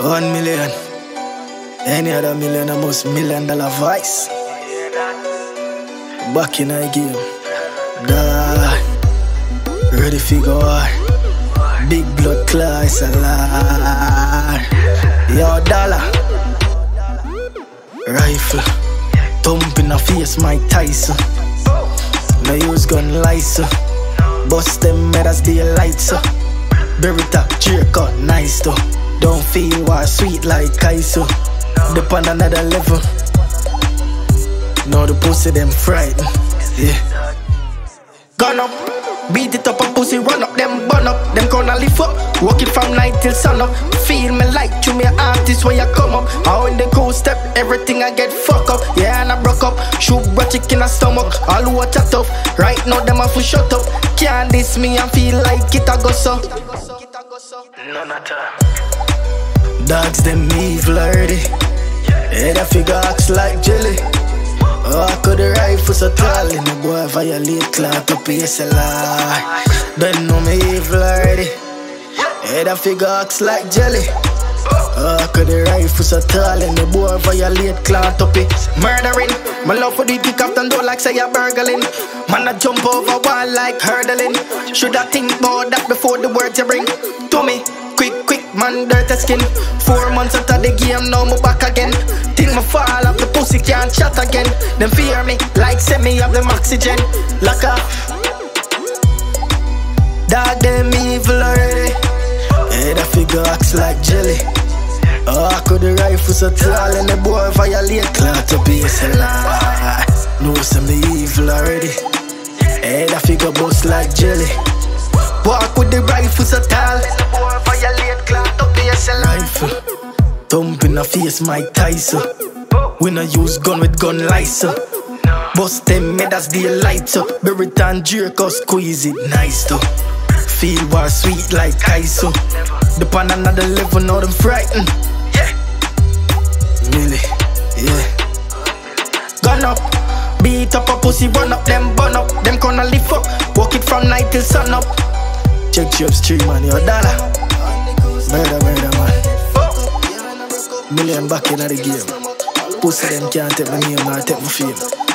One million. Any other million, almost million Dalla vice. Back in the game. Die. Ready figure. Big blood clot, it's a lie. Yo, dollar. Rifle. Thump in the face, Mike Tyson. No use gun license. Bust them medals, the lights up. Beretta, J-Cut, nice though. Don't feel what sweet like Kaiso. Dip on another level. Know the pussy them frightened. Yeah. Gun up, beat it up a pussy, run up, them bun up, them gonna lift up. Walk it from night till sun up. Feel me like you me artist when you come up. How in the cool step, everything I get fuck up. Yeah, and I broke up. Shoot bro chicken a stomach. All who a chat up. Right now them a for shut up. Can't diss me and feel like it a go so. None at all. Dogs them evil already. Head a figure acts like jelly. Oh, I could rifle so tall in the boy violate clock up SLR. Don't know me already. Head a figure acts like jelly. Oh, I could the rifle so tall in the boy violate clock up it. Murdering. My love for the dick often don't like say a burgling. Man, I jump over wall like hurdling. Should I think about that before the words you bring to me? Man, dirty skin. Four months after the game, now me back again. Think me fall off the pussy can't chat again. Them fear me like send me up them oxygen. Lock off. Dog them evil already. Head a figure acts like jelly. Oh, I could the rifle so tall and the boy violate clout to base a lie. Know some the evil already. Head a figure bust like jelly. Walk with the rifle so tall violate Rifle. Thump in the face, Mike Tyson. We no use gun with gun license. Bust them medals, the lights up. Beretta and Jericho squeeze it nice though. Feel what sweet like Kaiso. The pan another level, now them frightened. Yeah. Yeah. Gun up, beat up a pussy, run up, them bun up, them gonna Check your stream man, your dollar. Murder, murder, man. Million back in the game. Pussy them can't take my name nor take my fame.